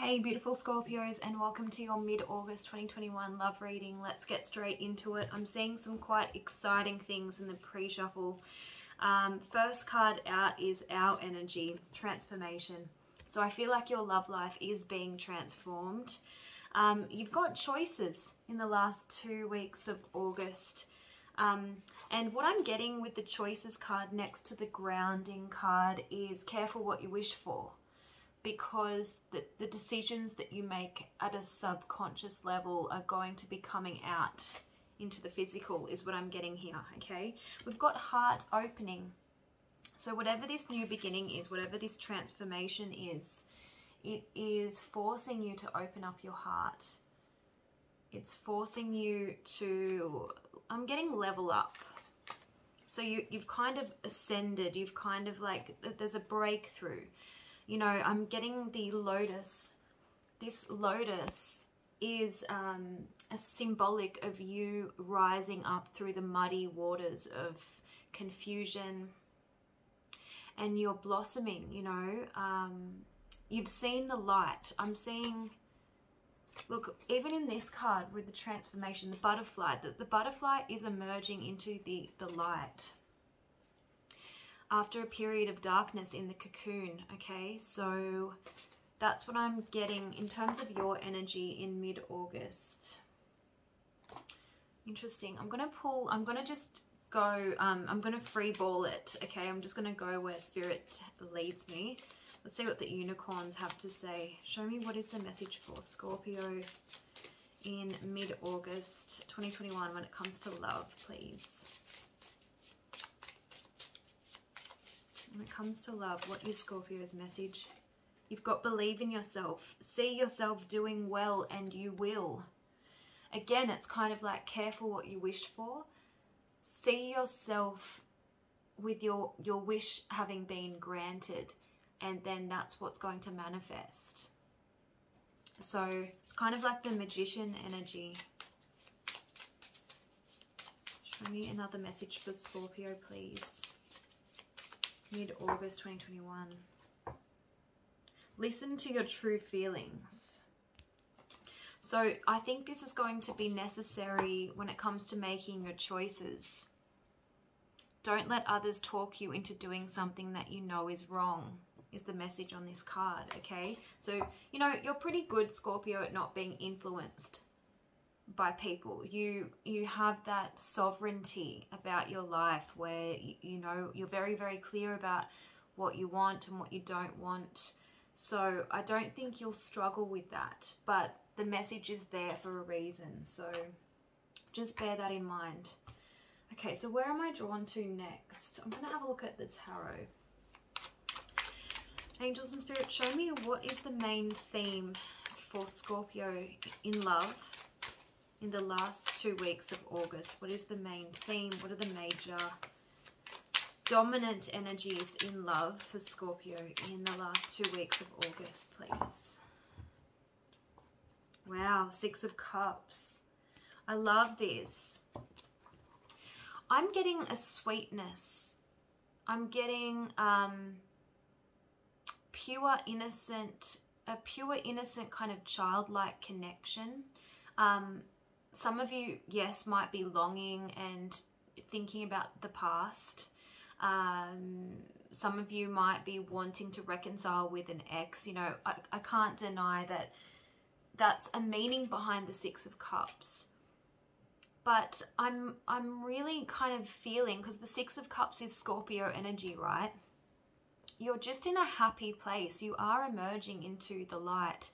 Hey, beautiful Scorpios, and welcome to your mid August 2021 love reading. Let's get straight into it. I'm seeing some quite exciting things in the pre shuffle. Um, first card out is Our Energy Transformation. So I feel like your love life is being transformed. Um, you've got choices in the last two weeks of August. Um, and what I'm getting with the choices card next to the grounding card is careful what you wish for because the, the decisions that you make at a subconscious level are going to be coming out into the physical is what I'm getting here, okay? We've got heart opening. So whatever this new beginning is, whatever this transformation is, it is forcing you to open up your heart. It's forcing you to, I'm getting level up. So you, you've kind of ascended, you've kind of like, there's a breakthrough you know, I'm getting the lotus. This lotus is um, a symbolic of you rising up through the muddy waters of confusion and you're blossoming, you know. Um, you've seen the light. I'm seeing, look, even in this card with the transformation, the butterfly, the, the butterfly is emerging into the, the light after a period of darkness in the cocoon, okay? So that's what I'm getting in terms of your energy in mid-August. Interesting. I'm going to pull, I'm going to just go, um, I'm going to free ball it, okay? I'm just going to go where spirit leads me. Let's see what the unicorns have to say. Show me what is the message for Scorpio in mid-August 2021 when it comes to love, please. When it comes to love, what is Scorpio's message? You've got believe in yourself. See yourself doing well and you will. Again, it's kind of like careful what you wish for. See yourself with your, your wish having been granted and then that's what's going to manifest. So it's kind of like the magician energy. Show me another message for Scorpio, please mid-August 2021. Listen to your true feelings. So I think this is going to be necessary when it comes to making your choices. Don't let others talk you into doing something that you know is wrong is the message on this card, okay? So, you know, you're pretty good, Scorpio, at not being influenced by people. You you have that sovereignty about your life where you, you know you're very very clear about what you want and what you don't want. So I don't think you'll struggle with that, but the message is there for a reason. So just bear that in mind. Okay, so where am I drawn to next? I'm going to have a look at the tarot. Angels and spirits show me what is the main theme for Scorpio in love in the last two weeks of August? What is the main theme? What are the major dominant energies in love for Scorpio in the last two weeks of August, please? Wow, Six of Cups. I love this. I'm getting a sweetness. I'm getting um, pure, innocent, a pure, innocent kind of childlike connection. Um, some of you, yes, might be longing and thinking about the past. Um, some of you might be wanting to reconcile with an ex. You know, I, I can't deny that that's a meaning behind the Six of Cups. But I'm I'm really kind of feeling because the Six of Cups is Scorpio energy, right? You're just in a happy place. You are emerging into the light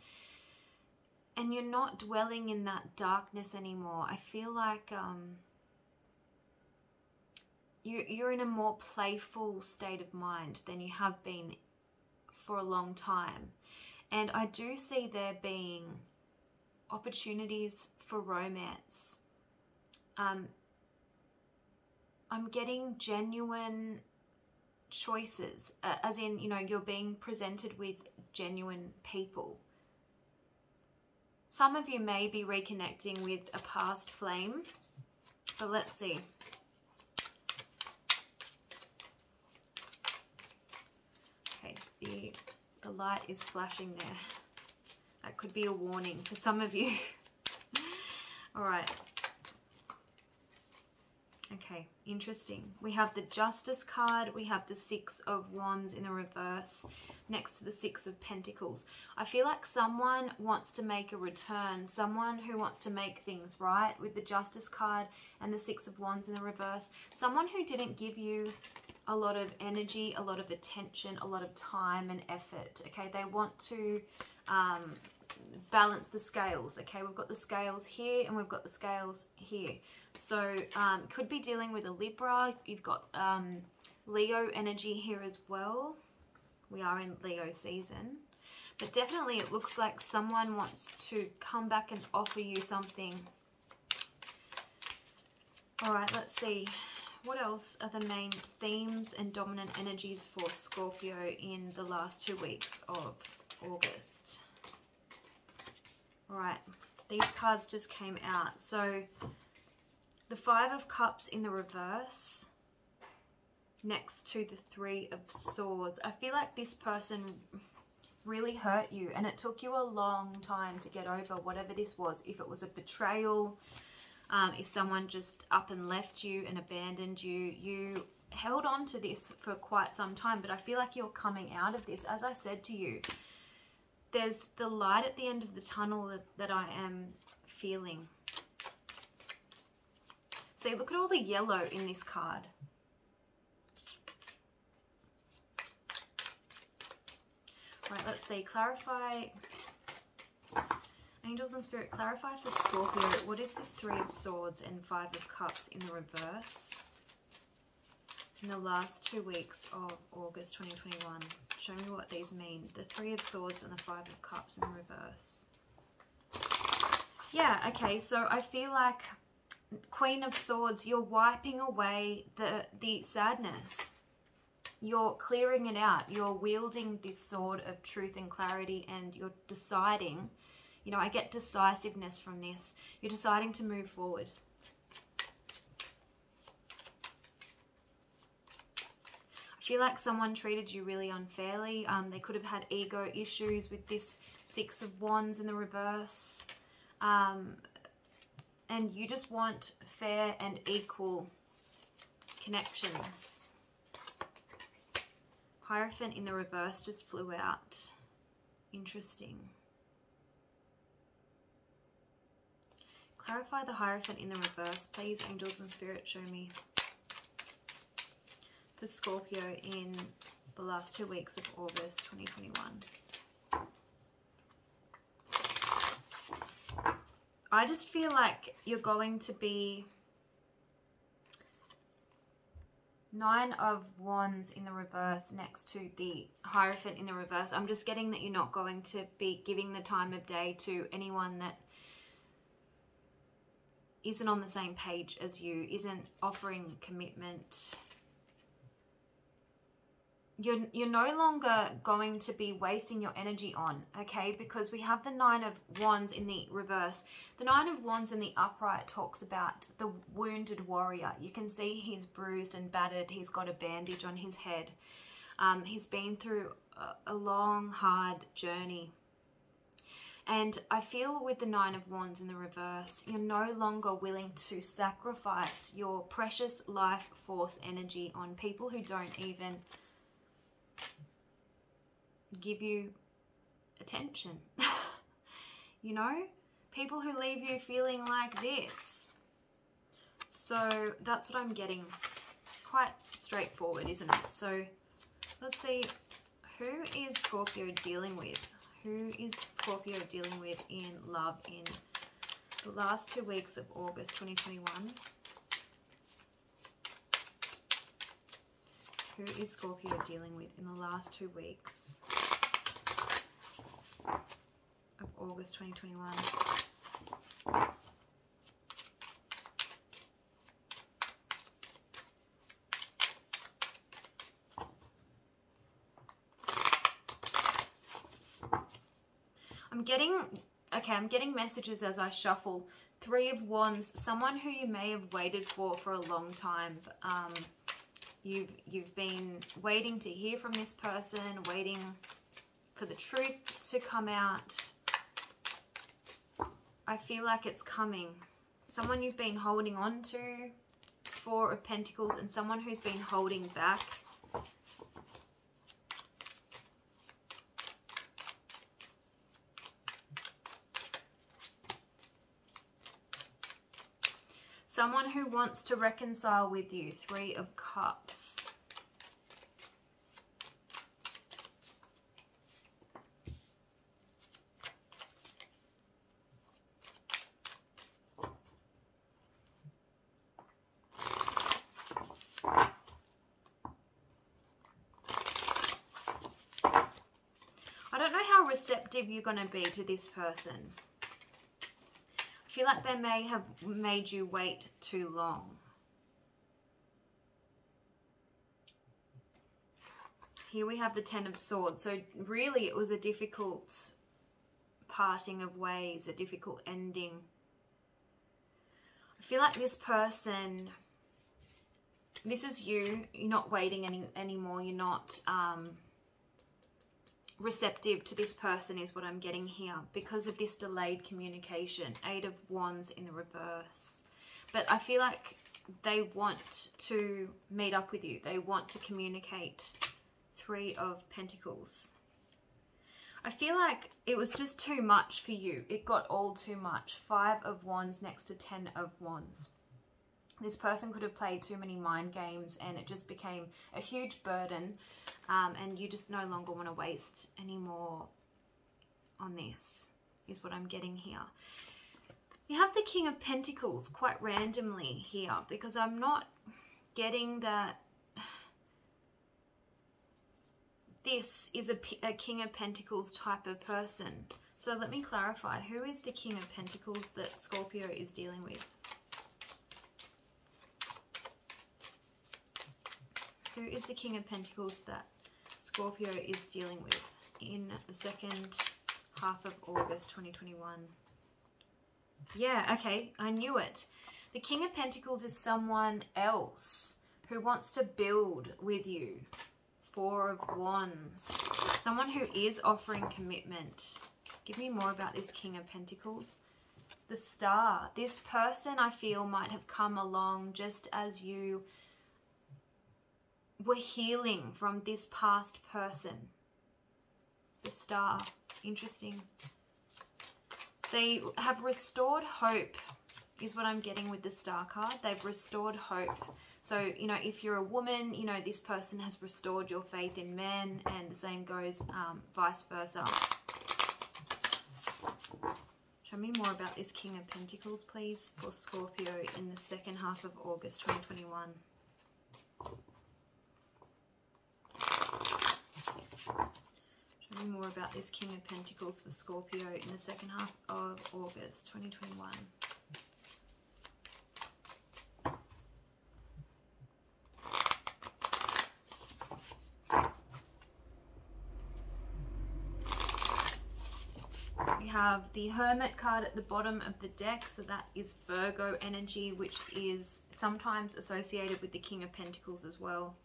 and you're not dwelling in that darkness anymore. I feel like um, you, you're in a more playful state of mind than you have been for a long time. And I do see there being opportunities for romance. Um, I'm getting genuine choices, uh, as in, you know, you're being presented with genuine people. Some of you may be reconnecting with a past flame, but let's see. Okay, the, the light is flashing there. That could be a warning for some of you. All right. Okay, interesting. We have the Justice card. We have the Six of Wands in the reverse next to the Six of Pentacles. I feel like someone wants to make a return. Someone who wants to make things right with the Justice card and the Six of Wands in the reverse. Someone who didn't give you a lot of energy, a lot of attention, a lot of time and effort. Okay, they want to um, balance the scales. Okay, we've got the scales here and we've got the scales here. So um, could be dealing with a Libra. You've got um, Leo energy here as well. We are in Leo season. But definitely it looks like someone wants to come back and offer you something. All right, let's see. What else are the main themes and dominant energies for Scorpio in the last two weeks of August? All right, these cards just came out. So the Five of Cups in the reverse next to the Three of Swords. I feel like this person really hurt you and it took you a long time to get over whatever this was. If it was a betrayal, um, if someone just up and left you and abandoned you, you held on to this for quite some time. But I feel like you're coming out of this. As I said to you, there's the light at the end of the tunnel that, that I am feeling. See, look at all the yellow in this card. Right, let's see. Clarify. Angels and Spirit, clarify for Scorpio. What is this Three of Swords and Five of Cups in the reverse? In the last two weeks of August 2021. Show me what these mean. The Three of Swords and the Five of Cups in reverse. Yeah, okay, so I feel like Queen of Swords, you're wiping away the, the sadness. You're clearing it out. You're wielding this sword of truth and clarity and you're deciding, you know, I get decisiveness from this. You're deciding to move forward. Feel like someone treated you really unfairly. Um, they could have had ego issues with this Six of Wands in the reverse. Um, and you just want fair and equal connections. Hierophant in the reverse just flew out. Interesting. Clarify the Hierophant in the reverse, please, angels and spirit, show me. For Scorpio in the last two weeks of August 2021. I just feel like you're going to be Nine of Wands in the reverse next to the Hierophant in the reverse. I'm just getting that you're not going to be giving the time of day to anyone that isn't on the same page as you, isn't offering commitment, you're you're no longer going to be wasting your energy on okay? Because we have the nine of wands in the reverse. The nine of wands in the upright talks about the wounded warrior. You can see he's bruised and battered. He's got a bandage on his head. Um, he's been through a, a long hard journey. And I feel with the Nine of Wands in the reverse, you're no longer willing to sacrifice your precious life force energy on people who don't even give you attention. you know? People who leave you feeling like this. So that's what I'm getting. Quite straightforward, isn't it? So let's see, who is Scorpio dealing with? Who is Scorpio dealing with in love in the last two weeks of August 2021? Who is Scorpio dealing with in the last two weeks of August 2021? I'm getting, okay, I'm getting messages as I shuffle. Three of Wands, someone who you may have waited for for a long time. Um, You've, you've been waiting to hear from this person, waiting for the truth to come out. I feel like it's coming. Someone you've been holding on to, Four of Pentacles, and someone who's been holding back. Someone who wants to reconcile with you, Three of Cups. You're going to be to this person. I feel like they may have made you wait too long. Here we have the Ten of Swords. So really it was a difficult parting of ways, a difficult ending. I feel like this person, this is you, you're not waiting any anymore, you're not um, receptive to this person is what I'm getting here because of this delayed communication. Eight of Wands in the reverse. But I feel like they want to meet up with you. They want to communicate. Three of Pentacles. I feel like it was just too much for you. It got all too much. Five of Wands next to Ten of Wands this person could have played too many mind games and it just became a huge burden um, and you just no longer want to waste any more on this is what I'm getting here. You have the King of Pentacles quite randomly here because I'm not getting that this is a, a King of Pentacles type of person. So let me clarify. Who is the King of Pentacles that Scorpio is dealing with? Who is the King of Pentacles that Scorpio is dealing with in the second half of August 2021? Yeah, okay, I knew it. The King of Pentacles is someone else who wants to build with you. Four of Wands. Someone who is offering commitment. Give me more about this King of Pentacles. The Star. This person I feel might have come along just as you were healing from this past person. The star. Interesting. They have restored hope is what I'm getting with the star card. They've restored hope. So, you know, if you're a woman, you know, this person has restored your faith in men and the same goes um, vice versa. Show me more about this King of Pentacles, please, for Scorpio in the second half of August 2021. Show me more about this King of Pentacles for Scorpio in the second half of August 2021. We have the Hermit card at the bottom of the deck, so that is Virgo energy, which is sometimes associated with the King of Pentacles as well.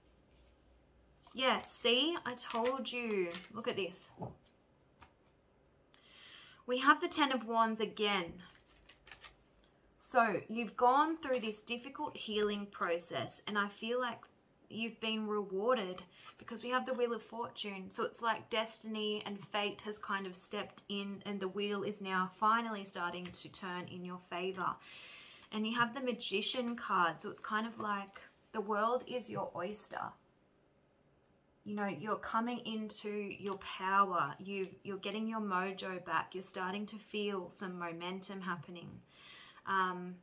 Yeah, see? I told you. Look at this. We have the Ten of Wands again. So you've gone through this difficult healing process and I feel like you've been rewarded because we have the Wheel of Fortune. So it's like destiny and fate has kind of stepped in and the wheel is now finally starting to turn in your favor. And you have the Magician card. So it's kind of like the world is your oyster you know you're coming into your power. You you're getting your mojo back. You're starting to feel some momentum happening. Um,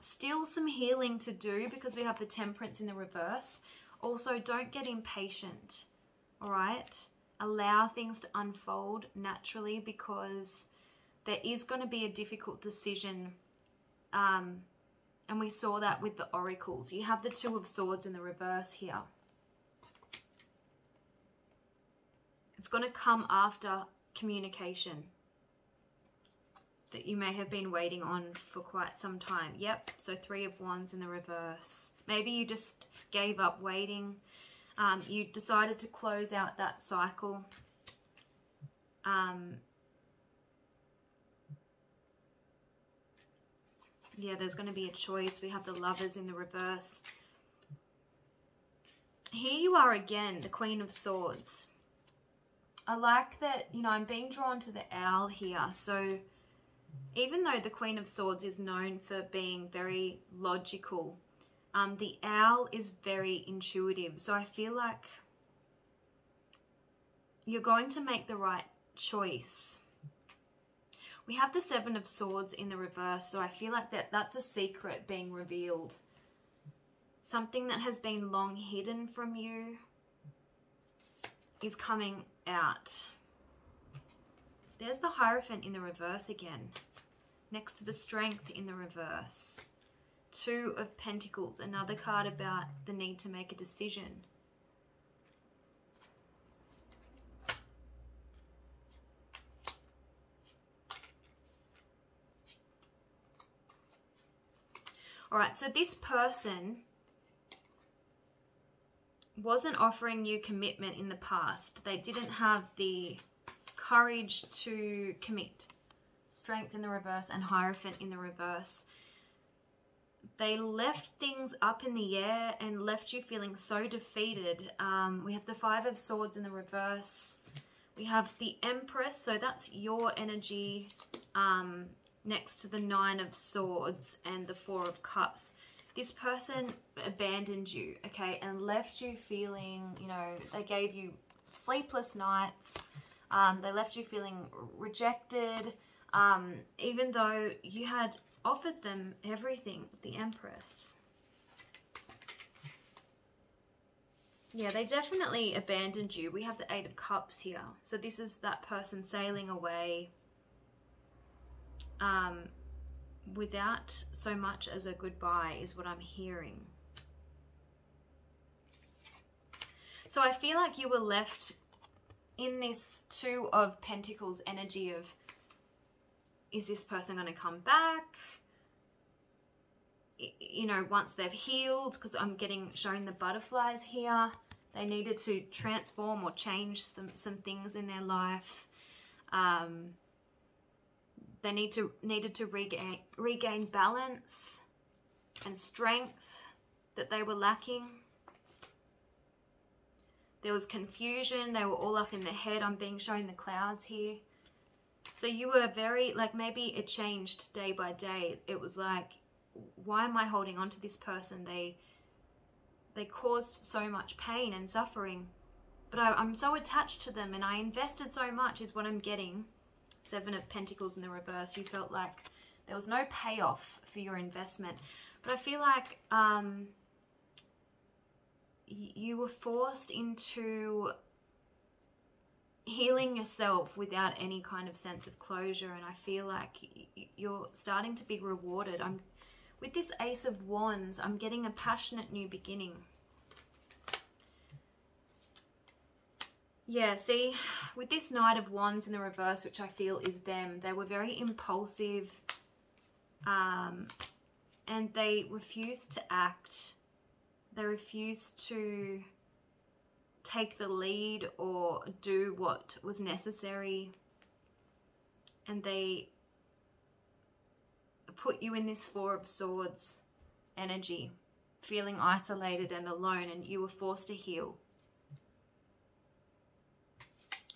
still some healing to do because we have the temperance in the reverse. Also don't get impatient all right? Allow things to unfold naturally because there is going to be a difficult decision um, and we saw that with the oracles. You have the two of swords in the reverse here It's going to come after communication that you may have been waiting on for quite some time. Yep, so three of wands in the reverse. Maybe you just gave up waiting. Um, you decided to close out that cycle. Um, Yeah, there's going to be a choice. We have the lovers in the reverse. Here you are again, the Queen of Swords. I like that, you know, I'm being drawn to the owl here. So even though the Queen of Swords is known for being very logical, um, the owl is very intuitive. So I feel like you're going to make the right choice. We have the Seven of Swords in the reverse, so I feel like that that's a secret being revealed. Something that has been long hidden from you is coming out. There's the Hierophant in the reverse again, next to the Strength in the reverse. Two of Pentacles, another card about the need to make a decision. All right, so this person wasn't offering you commitment in the past. They didn't have the courage to commit. Strength in the reverse and Hierophant in the reverse. They left things up in the air and left you feeling so defeated. Um, we have the Five of Swords in the reverse. We have the Empress, so that's your energy um, next to the Nine of Swords and the Four of Cups this person abandoned you, okay, and left you feeling, you know, they gave you sleepless nights, um, they left you feeling rejected, um, even though you had offered them everything, the Empress. Yeah, they definitely abandoned you. We have the Eight of Cups here. So this is that person sailing away. Um, without so much as a goodbye is what I'm hearing. So I feel like you were left in this two of pentacles energy of is this person going to come back you know once they've healed because i'm getting shown the butterflies here they needed to transform or change some, some things in their life um, they need to needed to regain regain balance and strength that they were lacking. There was confusion. They were all up in their head. I'm being shown the clouds here. So you were very, like maybe it changed day by day. It was like, why am I holding on to this person? They, they caused so much pain and suffering. But I, I'm so attached to them and I invested so much is what I'm getting. Seven of Pentacles in the reverse, you felt like there was no payoff for your investment. But I feel like um, you were forced into healing yourself without any kind of sense of closure and I feel like you're starting to be rewarded. I'm with this Ace of Wands, I'm getting a passionate new beginning. Yeah, see, with this Knight of Wands in the reverse, which I feel is them, they were very impulsive um, and they refused to act. They refused to take the lead or do what was necessary. And they put you in this Four of Swords energy, feeling isolated and alone, and you were forced to heal.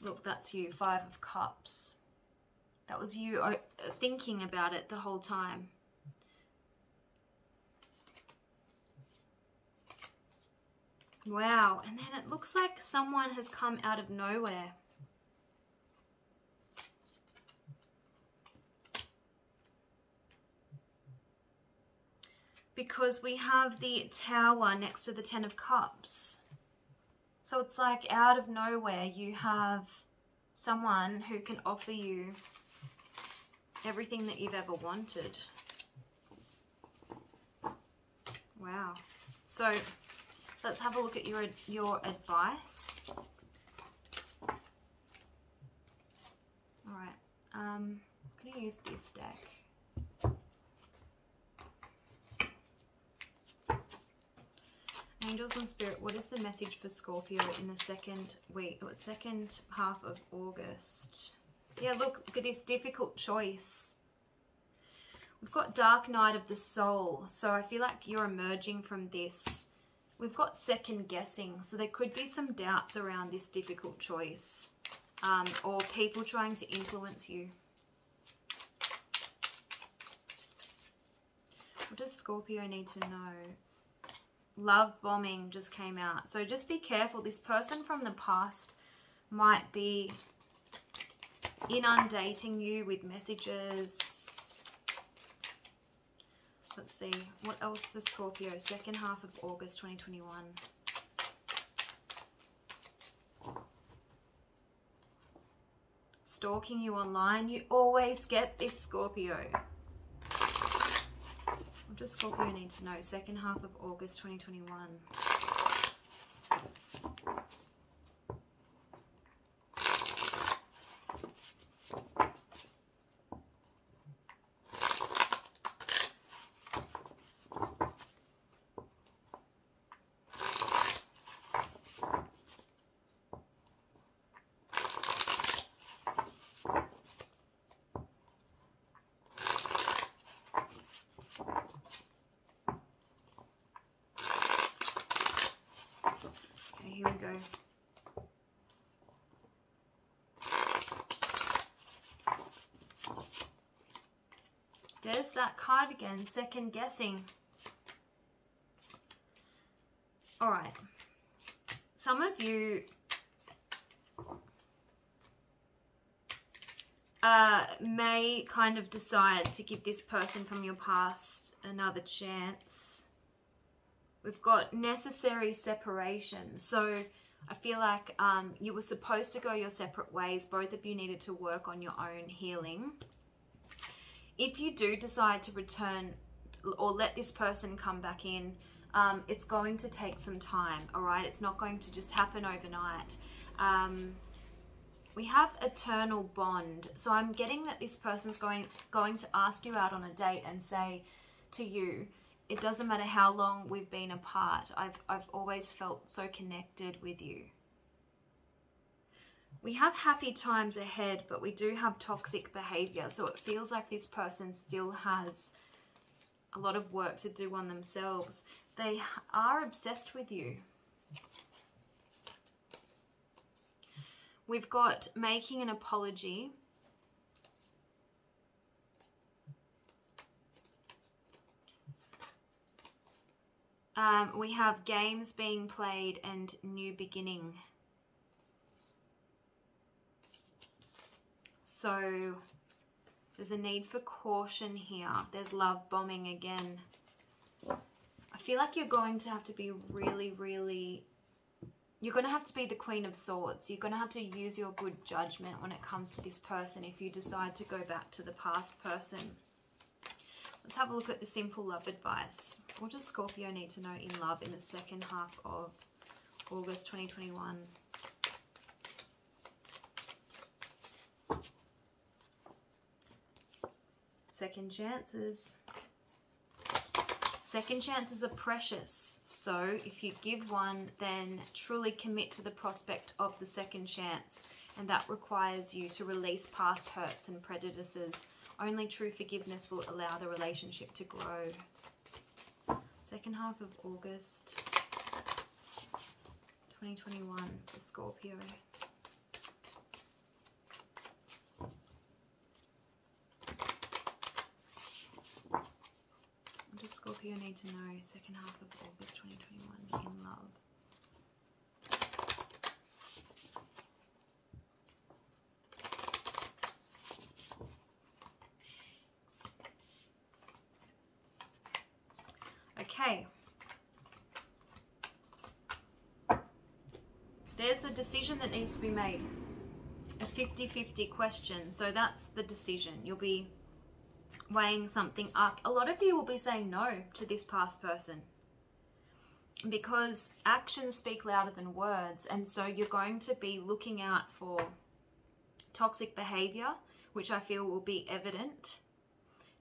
Look, that's you. Five of Cups. That was you uh, thinking about it the whole time. Wow. And then it looks like someone has come out of nowhere. Because we have the tower next to the Ten of Cups. So it's like out of nowhere you have someone who can offer you everything that you've ever wanted. Wow. So let's have a look at your your advice. All right. Um, I'm going to use this deck. Angels and Spirit, what is the message for Scorpio in the second week, or second half of August? Yeah, look, look at this difficult choice. We've got Dark Night of the Soul. So I feel like you're emerging from this. We've got second guessing. So there could be some doubts around this difficult choice. Um, or people trying to influence you. What does Scorpio need to know? Love bombing just came out. So just be careful. This person from the past might be inundating you with messages. Let's see. What else for Scorpio? Second half of August 2021. Stalking you online. You always get this, Scorpio. Does Scorpio need to know? Second half of August 2021. here we go. There's that card again, second guessing. All right. Some of you uh, may kind of decide to give this person from your past another chance We've got necessary separation. So I feel like um, you were supposed to go your separate ways. Both of you needed to work on your own healing. If you do decide to return or let this person come back in, um, it's going to take some time, all right? It's not going to just happen overnight. Um, we have eternal bond. So I'm getting that this person's going going to ask you out on a date and say to you, it doesn't matter how long we've been apart. I've, I've always felt so connected with you. We have happy times ahead, but we do have toxic behavior. So it feels like this person still has a lot of work to do on themselves. They are obsessed with you. We've got making an apology Um, we have games being played and new beginning. So there's a need for caution here. There's love bombing again. I feel like you're going to have to be really, really... You're going to have to be the Queen of Swords. You're going to have to use your good judgment when it comes to this person if you decide to go back to the past person. Let's have a look at the simple love advice. What does Scorpio need to know in love in the second half of August 2021? Second chances. Second chances are precious. So if you give one, then truly commit to the prospect of the second chance. And that requires you to release past hurts and prejudices only true forgiveness will allow the relationship to grow. Second half of August 2021 for Scorpio. What does Scorpio need to know second half of August 2021 in love? Okay. There's the decision that needs to be made. A 50-50 question. So that's the decision. You'll be weighing something up. A lot of you will be saying no to this past person because actions speak louder than words and so you're going to be looking out for toxic behavior which I feel will be evident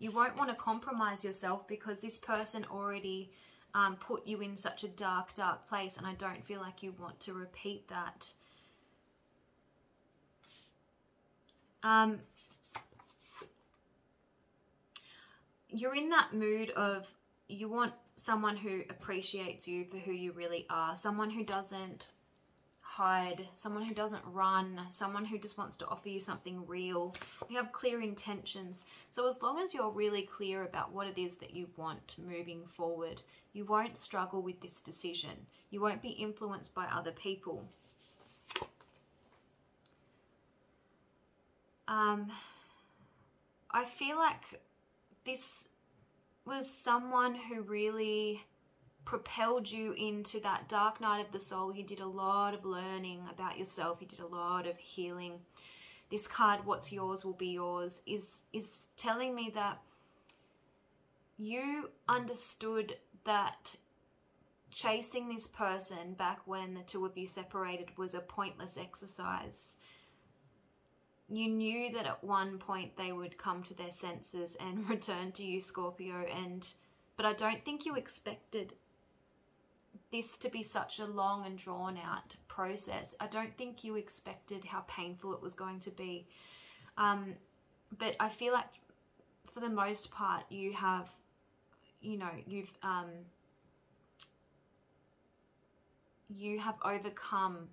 you won't want to compromise yourself because this person already um, put you in such a dark, dark place, and I don't feel like you want to repeat that. Um, you're in that mood of you want someone who appreciates you for who you really are, someone who doesn't hide, someone who doesn't run, someone who just wants to offer you something real. You have clear intentions. So as long as you're really clear about what it is that you want moving forward, you won't struggle with this decision. You won't be influenced by other people. Um, I feel like this was someone who really propelled you into that dark night of the soul. You did a lot of learning about yourself. You did a lot of healing. This card, what's yours will be yours, is is telling me that you understood that chasing this person back when the two of you separated was a pointless exercise. You knew that at one point they would come to their senses and return to you, Scorpio, and but I don't think you expected this to be such a long and drawn out process. I don't think you expected how painful it was going to be. Um, but I feel like for the most part, you have, you know, you've, um, you have overcome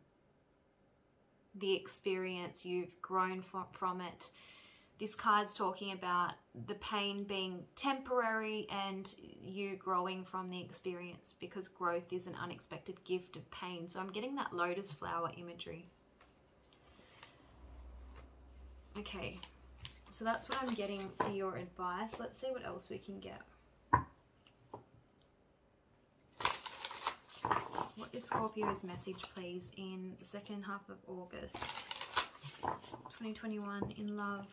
the experience, you've grown from, from it this card's talking about the pain being temporary and you growing from the experience because growth is an unexpected gift of pain. So I'm getting that lotus flower imagery. Okay, so that's what I'm getting for your advice. Let's see what else we can get. Scorpio's message, please, in the second half of August 2021 in love?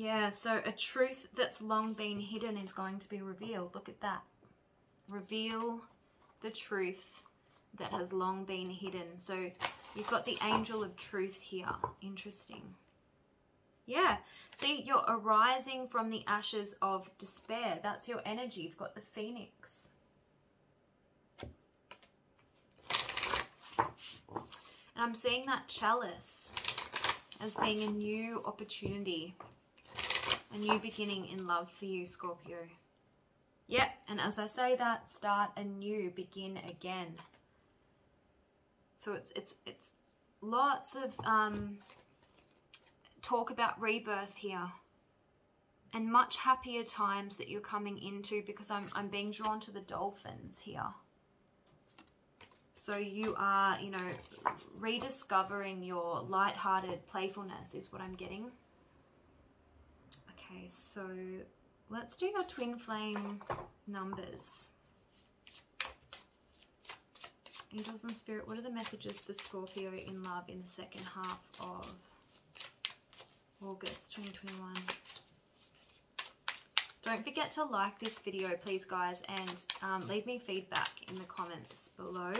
Yeah, so a truth that's long been hidden is going to be revealed. Look at that. Reveal the truth that has long been hidden. So you've got the angel of truth here. Interesting. Yeah, see, you're arising from the ashes of despair. That's your energy. You've got the phoenix. And I'm seeing that chalice as being a new opportunity a new beginning in love for you, Scorpio. Yep, and as I say that, start anew, begin again. So it's it's it's lots of um, talk about rebirth here, and much happier times that you're coming into because I'm I'm being drawn to the dolphins here. So you are, you know, rediscovering your light-hearted playfulness is what I'm getting. Okay, so let's do your twin flame numbers. Angels and Spirit, what are the messages for Scorpio in love in the second half of August 2021? Don't forget to like this video, please, guys, and um, leave me feedback in the comments below.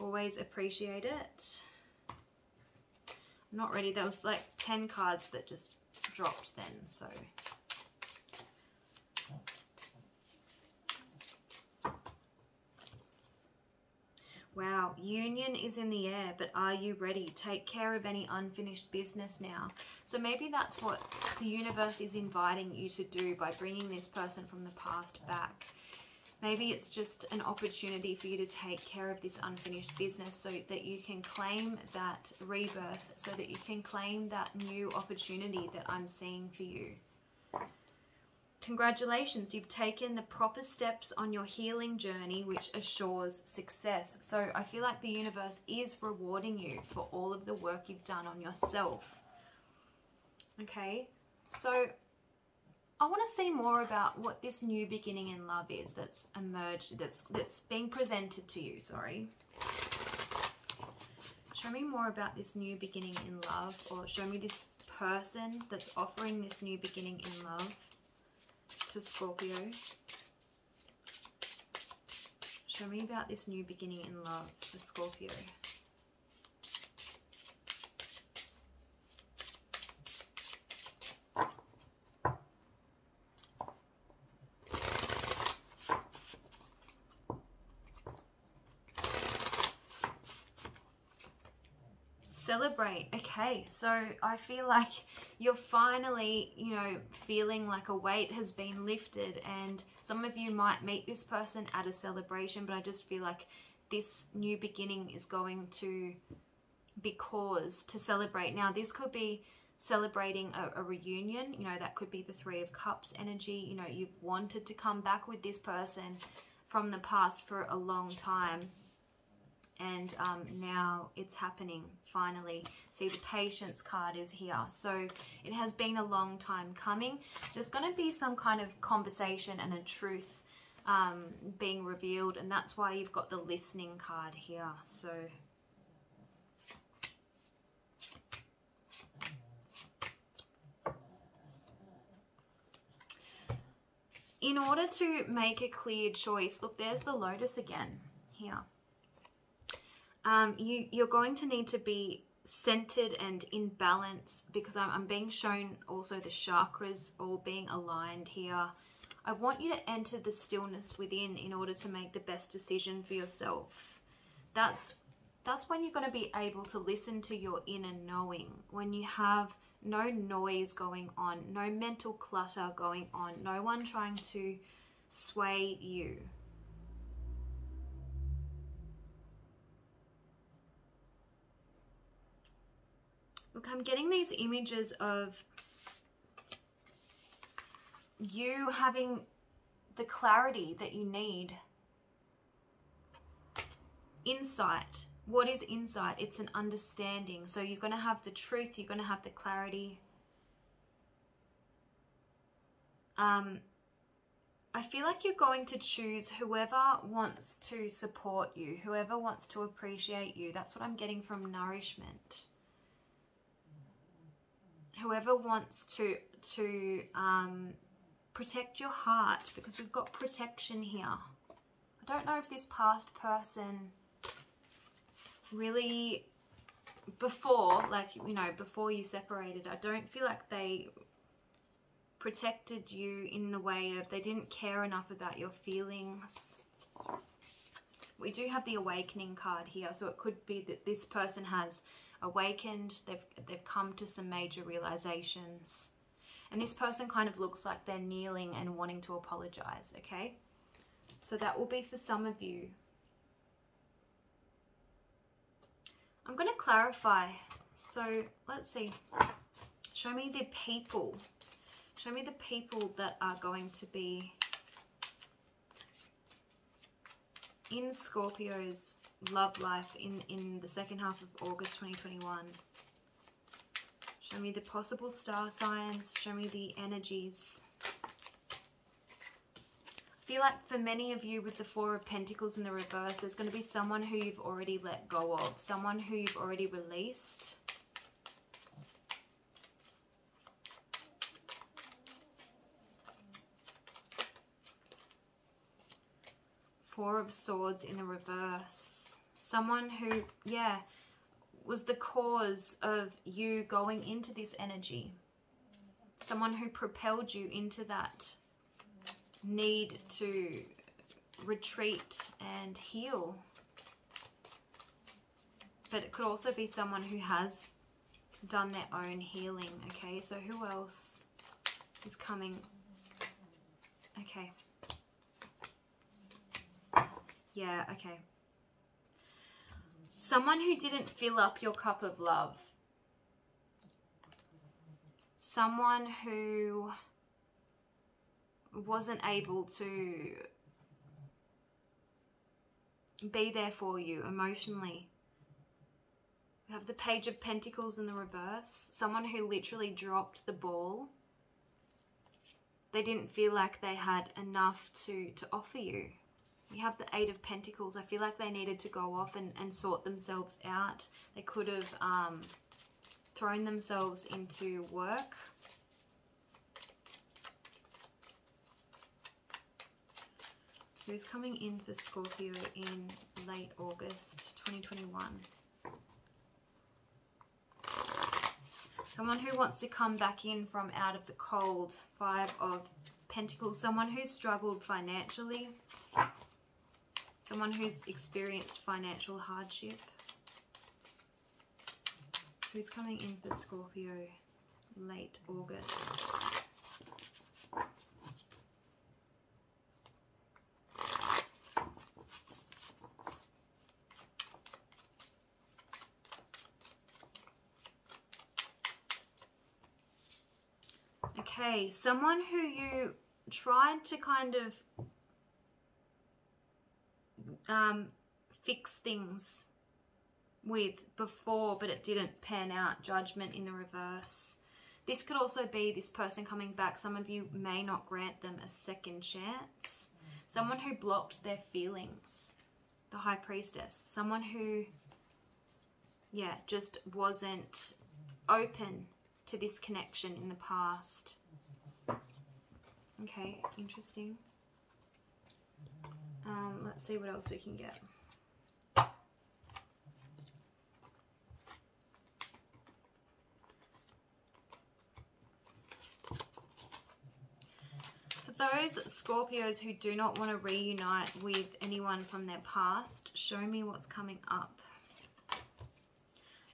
Always appreciate it. I'm not ready. There was like 10 cards that just dropped then, so. Wow, union is in the air, but are you ready? Take care of any unfinished business now. So maybe that's what the universe is inviting you to do by bringing this person from the past back. Maybe it's just an opportunity for you to take care of this unfinished business so that you can claim that rebirth, so that you can claim that new opportunity that I'm seeing for you. Congratulations, you've taken the proper steps on your healing journey, which assures success. So I feel like the universe is rewarding you for all of the work you've done on yourself. Okay, so I want to see more about what this new beginning in love is that's emerged, that's that's being presented to you. Sorry. Show me more about this new beginning in love, or show me this person that's offering this new beginning in love to Scorpio. Show me about this new beginning in love for Scorpio. Celebrate. Okay, so I feel like you're finally, you know, feeling like a weight has been lifted, and some of you might meet this person at a celebration, but I just feel like this new beginning is going to be cause to celebrate. Now, this could be celebrating a, a, reunion, you know, that could be the Three of Cups energy. You know, you've wanted to come back with this person from the past for a long time and um, now it's happening finally. See, the patience card is here. So it has been a long time coming. There's going to be some kind of conversation and a truth um, being revealed, and that's why you've got the listening card here. So in order to make a clear choice, look, there's the lotus again here um, you, you're going to need to be centered and in balance because I'm, I'm being shown also the chakras all being aligned here. I want you to enter the stillness within in order to make the best decision for yourself. That's that's when you're going to be able to listen to your inner knowing. When you have no noise going on, no mental clutter going on, no one trying to sway you. Look, I'm getting these images of you having the clarity that you need. Insight. What is insight? It's an understanding. So you're going to have the truth, you're going to have the clarity. Um, I feel like you're going to choose whoever wants to support you, whoever wants to appreciate you. That's what I'm getting from nourishment whoever wants to to um, protect your heart because we've got protection here. I don't know if this past person really before like you know before you separated I don't feel like they protected you in the way of they didn't care enough about your feelings we do have the awakening card here so it could be that this person has awakened, they've, they've come to some major realizations. And this person kind of looks like they're kneeling and wanting to apologize, okay? So that will be for some of you. I'm going to clarify. So let's see. Show me the people. Show me the people that are going to be in Scorpio's love life in, in the second half of August 2021. Show me the possible star signs. Show me the energies. I feel like for many of you with the Four of Pentacles in the reverse, there's going to be someone who you've already let go of. Someone who you've already released. Four of Swords in the reverse. Someone who, yeah, was the cause of you going into this energy. Someone who propelled you into that need to retreat and heal. But it could also be someone who has done their own healing, okay? So who else is coming? Okay. Yeah, okay. Someone who didn't fill up your cup of love. Someone who wasn't able to be there for you emotionally. We have the Page of Pentacles in the reverse. Someone who literally dropped the ball. They didn't feel like they had enough to, to offer you we have the Eight of Pentacles. I feel like they needed to go off and, and sort themselves out. They could have um, thrown themselves into work. Who's coming in for Scorpio in late August 2021? Someone who wants to come back in from out of the cold. Five of Pentacles. Someone who's struggled financially someone who's experienced financial hardship. Who's coming in for Scorpio late August? Okay, someone who you tried to kind of um, fix things with before, but it didn't pan out. Judgment in the reverse. This could also be this person coming back. Some of you may not grant them a second chance. Someone who blocked their feelings. The High Priestess. Someone who, yeah, just wasn't open to this connection in the past. Okay, interesting. Um, let's see what else we can get. For those Scorpios who do not want to reunite with anyone from their past, show me what's coming up.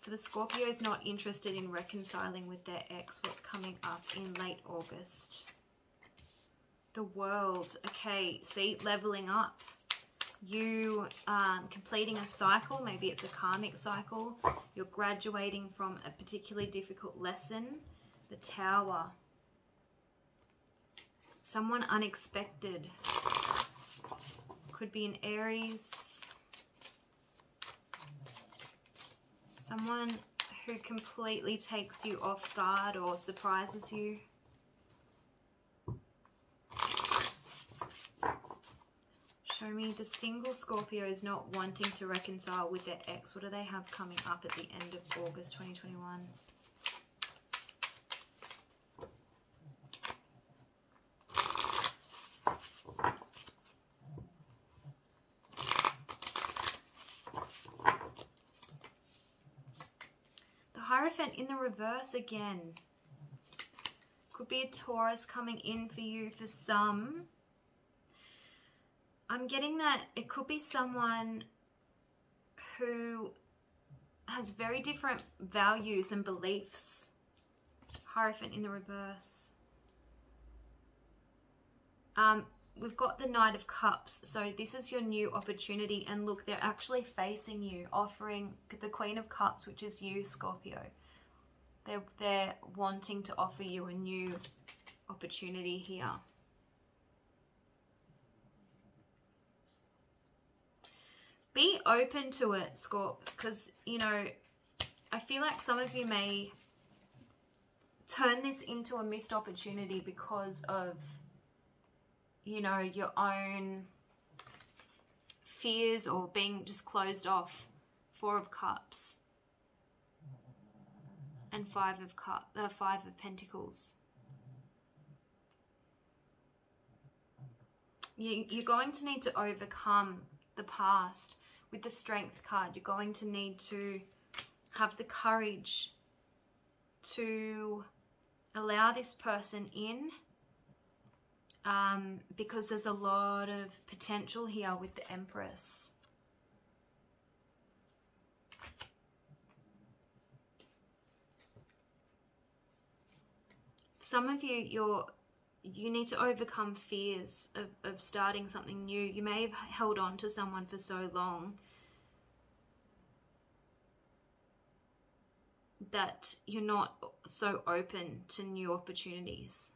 For the Scorpios not interested in reconciling with their ex, what's coming up in late August? The world. Okay, see, leveling up. You um, completing a cycle, maybe it's a karmic cycle. You're graduating from a particularly difficult lesson. The tower. Someone unexpected. Could be an Aries. Someone who completely takes you off guard or surprises you. Show the single Scorpio is not wanting to reconcile with their ex. What do they have coming up at the end of August 2021? The Hierophant in the reverse again. Could be a Taurus coming in for you for some. I'm getting that it could be someone who has very different values and beliefs. Hierophant in the reverse. Um, we've got the Knight of Cups. So this is your new opportunity. And look, they're actually facing you, offering the Queen of Cups, which is you, Scorpio. They're, they're wanting to offer you a new opportunity here. Be open to it, Scorp, because, you know, I feel like some of you may turn this into a missed opportunity because of, you know, your own fears or being just closed off. Four of Cups and Five of uh, Five of Pentacles. You, you're going to need to overcome the past with the Strength card. You're going to need to have the courage to allow this person in um, because there's a lot of potential here with the Empress. Some of you, you're you need to overcome fears of, of starting something new. You may have held on to someone for so long that you're not so open to new opportunities.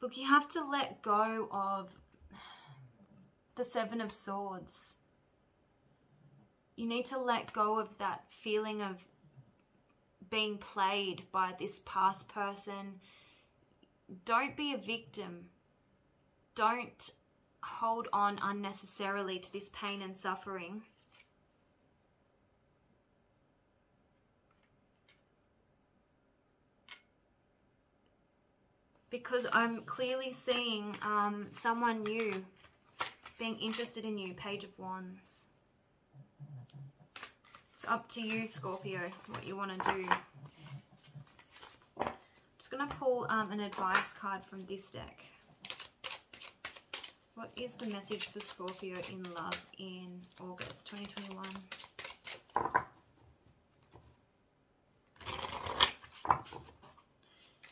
Look, you have to let go of the Seven of Swords. You need to let go of that feeling of being played by this past person. Don't be a victim. Don't hold on unnecessarily to this pain and suffering. Because I'm clearly seeing um, someone new being interested in you, Page of Wands. It's up to you, Scorpio, what you want to do. I'm just going to pull um, an advice card from this deck. What is the message for Scorpio in love in August 2021?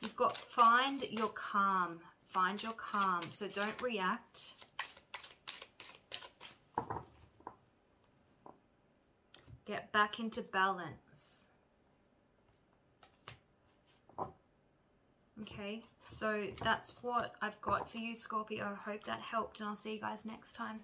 You've got find your calm. Find your calm. So don't react. Get back into balance. Okay, so that's what I've got for you, Scorpio. I hope that helped, and I'll see you guys next time.